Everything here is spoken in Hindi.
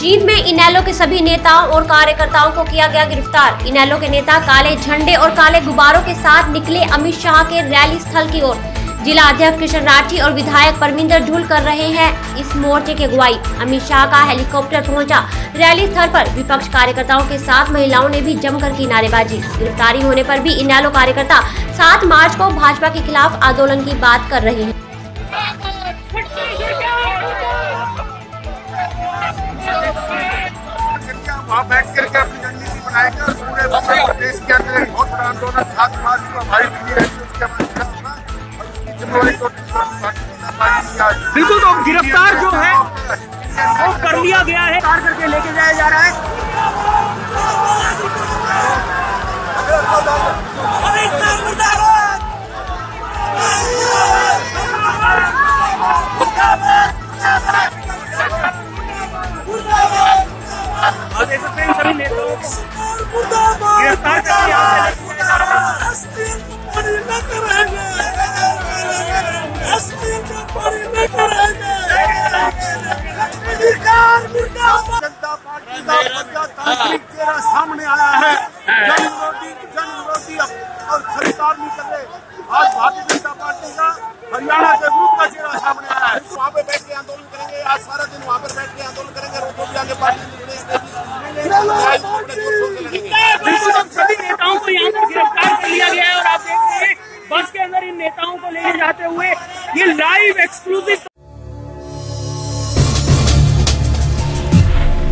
जींद में इनेलो के सभी नेताओं और कार्यकर्ताओं को किया गया गिरफ़्तार। इनेलो के नेता काले झंडे और काले गुब्बारों के साथ निकले अमित शाह के रैली स्थल की ओर। जिला अध्यक्ष कृष्ण राठी और विधायक परमिंदर ढुल कर रहे हैं इस मोर्चे की अगुवाई। अमित शाह का हेलीकॉप्टर पहुँचा। रैली स्थल पर विपक्ष कार्यकर्ताओं के साथ महिलाओं ने भी जमकर की नारेबाजी। गिरफ्तारी होने पर भी इनेलो कार्यकर्ता सात मार्च को भाजपा के खिलाफ आंदोलन की बात कर रहे हैं। वहाँ बैठ करके अपनी रणनीति बनाएँगे। और पूरे उत्तर प्रदेश के अंदर एक बहुत बड़ा आंदोलन सात मार्च को हमारी दिल्ली उसके बिल्कुल तो गिरफ़्तार जो है वो कर लिया गया है। कार करके लेके जाया जा रहा है। देख सकते हैं सभी नेताओं को गिरफ़्तार जनता पार्टी का प्रजातांत्रिक सामने आया है जन विरोधी जन विरोधी और सरकार नहीं कर रहे आज भारतीय जनता पार्टी का हरियाणा के है वहाँ पे बैठ के आंदोलन करेंगे। आज सारा दिन वहाँ पर बैठ के आंदोलन करेंगे। रोको भी आगे आज सभी नेताओं को यहाँ पर गिरफ़्तार कर लिया गया है और आप देख रहे हैं, बस के अंदर इन नेताओं को लेके जाते हुए ये लाइव एक्सक्लूसिव